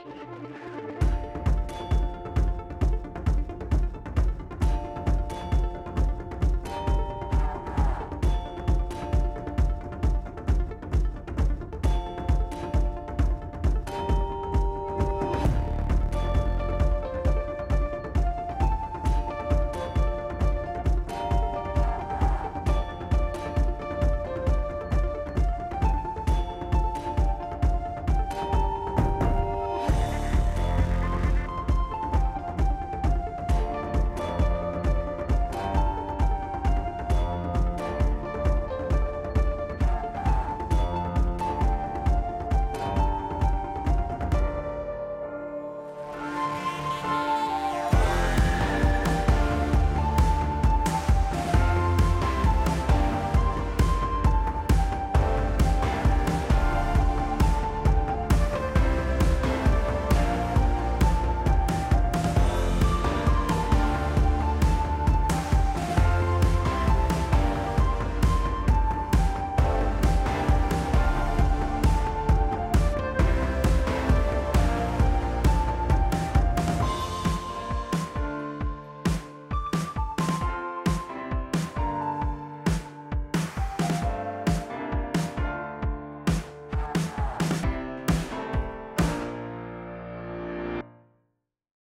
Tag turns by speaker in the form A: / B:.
A: い